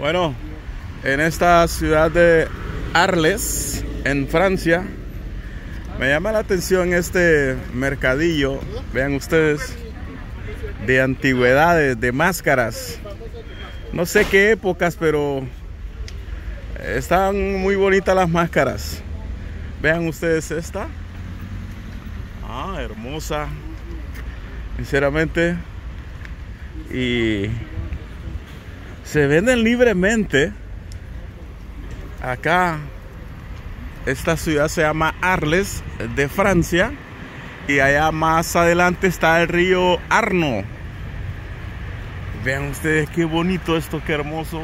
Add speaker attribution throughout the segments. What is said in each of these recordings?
Speaker 1: Bueno, en esta ciudad de Arles, en Francia, me llama la atención este mercadillo, vean ustedes, de antigüedades, de máscaras. No sé qué épocas, pero están muy bonitas las máscaras. Vean ustedes esta. Ah, hermosa. Sinceramente. Y se venden libremente. Acá, esta ciudad se llama Arles de Francia. Y allá más adelante está el río Arno. Vean ustedes qué bonito esto, qué hermoso.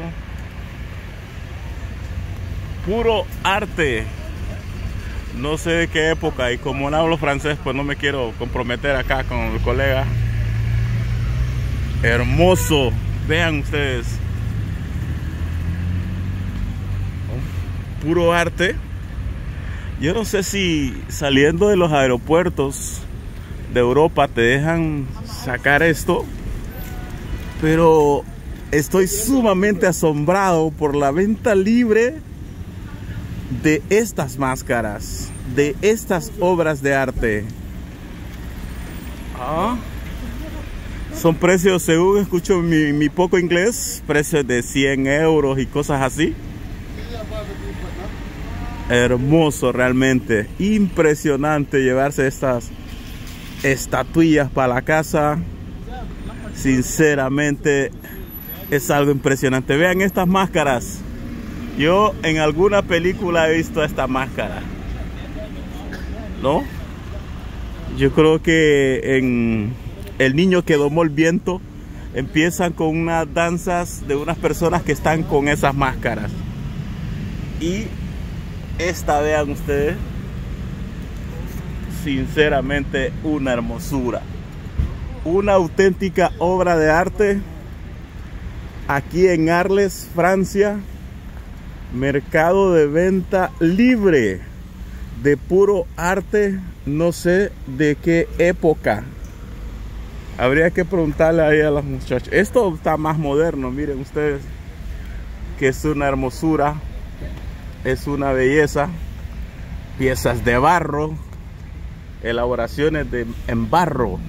Speaker 1: Puro arte. No sé de qué época y como no hablo francés, pues no me quiero comprometer acá con el colega. Hermoso. Vean ustedes. Puro arte. Yo no sé si saliendo de los aeropuertos de Europa te dejan sacar esto, pero estoy sumamente asombrado por la venta libre de estas máscaras, de estas obras de arte. Ah, son precios, según escucho mi, mi, poco inglés, precios de 100 euros y cosas así. Hermoso realmente, impresionante llevarse estas estatuillas para la casa. Sinceramente es algo impresionante. Vean estas máscaras. Yo en alguna película he visto esta máscara. ¿No? Yo creo que en El niño que domó el viento empiezan con unas danzas de unas personas que están con esas máscaras. Y esta, vean ustedes, sinceramente una hermosura. Una auténtica obra de arte aquí en Arles, Francia. Mercado de venta libre de puro arte, no sé de qué época. Habría que preguntarle ahí a las muchachas. Esto está más moderno, miren ustedes, que es una hermosura, es una belleza. Piezas de barro, elaboraciones de, en barro.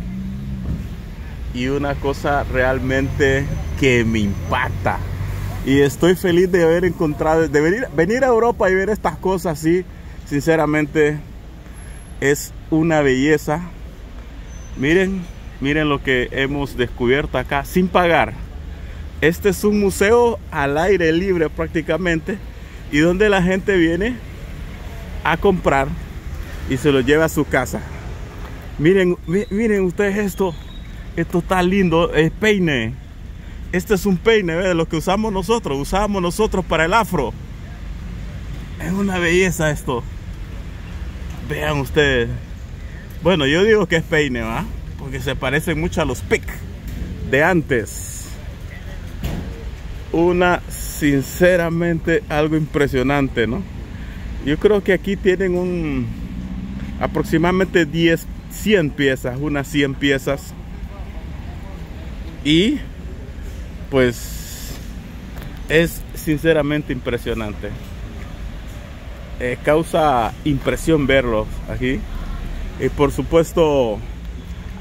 Speaker 1: Y una cosa realmente que me impacta. Y estoy feliz de haber encontrado, de venir, venir a Europa y ver estas cosas así. Sinceramente, es una belleza. Miren, miren lo que hemos descubierto acá sin pagar. Este es un museo al aire libre prácticamente y donde la gente viene a comprar y se lo lleva a su casa. Miren, miren ustedes esto. Esto está lindo, es peine. Este es un peine, de lo que usamos nosotros, usábamos nosotros para el afro. Es una belleza esto. Vean ustedes. Bueno, yo digo que es peine, ¿va? Porque se parece mucho a los pic de antes. Una, sinceramente, algo impresionante, ¿no? Yo creo que aquí tienen un aproximadamente 10, 100 piezas, unas 100 piezas. Y pues es sinceramente impresionante. Eh, causa impresión verlos aquí. Y por supuesto,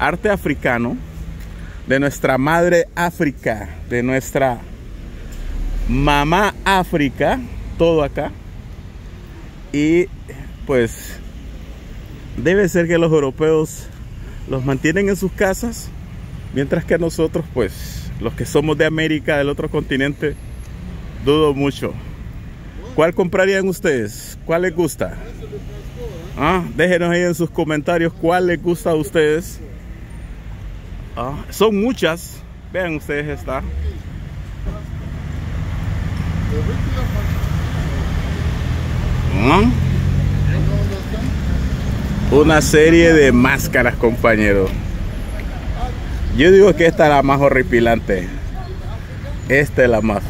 Speaker 1: arte africano de nuestra madre África, de nuestra mamá África, todo acá. Y pues debe ser que los europeos los mantienen en sus casas, mientras que nosotros pues los que somos de América, del otro continente, dudo mucho. ¿Cuál comprarían ustedes? ¿Cuál les gusta? Ah, déjenos ahí en sus comentarios cuál les gusta a ustedes. Ah, son muchas. Vean ustedes esta. ¿Ah? Una serie de máscaras, compañeros. Yo digo que esta es la más horripilante. Esta es la más.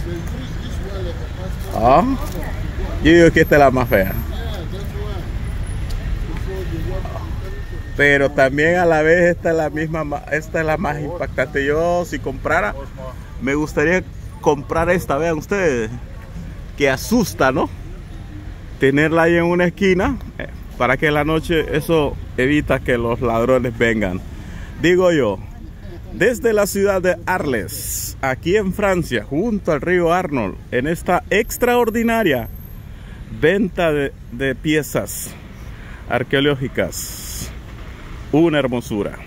Speaker 1: ¿Ah? Yo digo que esta es la más fea. Pero también a la vez esta es la misma, esta es la más impactante. Yo si comprara, me gustaría comprar esta, vean ustedes, que asusta, ¿no? Tenerla ahí en una esquina eh, para que en la noche eso evita que los ladrones vengan. Digo yo, desde la ciudad de Arles, aquí en Francia, junto al río Arnold, en esta extraordinaria venta de, de piezas arqueológicas. Una hermosura.